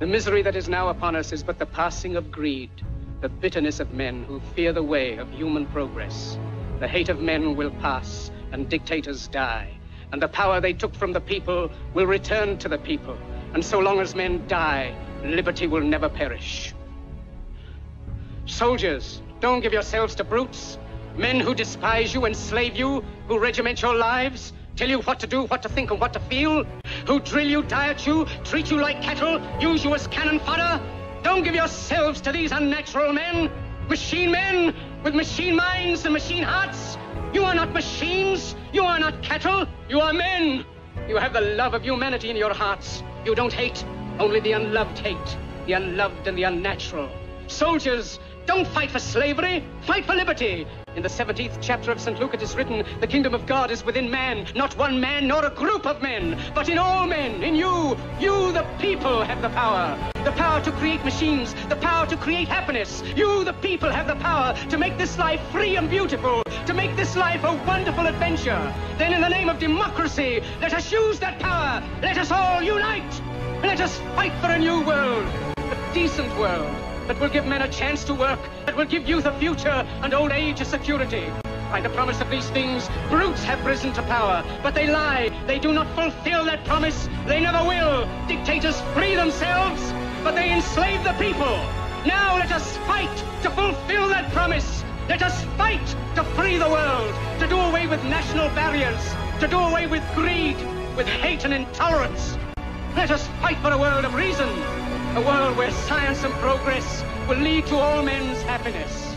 The misery that is now upon us is but the passing of greed, the bitterness of men who fear the way of human progress. The hate of men will pass, and dictators die. And the power they took from the people will return to the people. And so long as men die, liberty will never perish. Soldiers, don't give yourselves to brutes. Men who despise you, enslave you, who regiment your lives, tell you what to do, what to think, and what to feel, who drill you, diet you, treat you like cattle, use you as cannon fodder. Don't give yourselves to these unnatural men, machine men with machine minds and machine hearts. You are not machines. You are not cattle. You are men. You have the love of humanity in your hearts. You don't hate, only the unloved hate, the unloved and the unnatural. Soldiers, don't fight for slavery, fight for liberty. In the 17th chapter of St. Luke it is written, the kingdom of God is within man, not one man nor a group of men, but in all men, in you. You, the people, have the power. The power to create machines, the power to create happiness. You, the people, have the power to make this life free and beautiful, to make this life a wonderful adventure. Then in the name of democracy, let us use that power. Let us all unite. Let us fight for a new world, a decent world that will give men a chance to work, that will give youth a future and old age a security. By the promise of these things, brutes have risen to power, but they lie. They do not fulfill that promise. They never will. Dictators free themselves, but they enslave the people. Now let us fight to fulfill that promise. Let us fight to free the world, to do away with national barriers, to do away with greed, with hate and intolerance. Let us fight for a world of reason, a world where science and progress will lead to all men's happiness.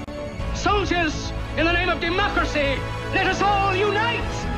Soldiers, in the name of democracy, let us all unite!